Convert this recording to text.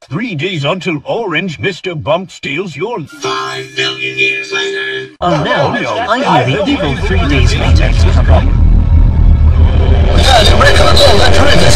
Three days until Orange Mr. Bump steals your... Five billion years later. Oh no, I hear the evil three days later is coming. Guys, break on the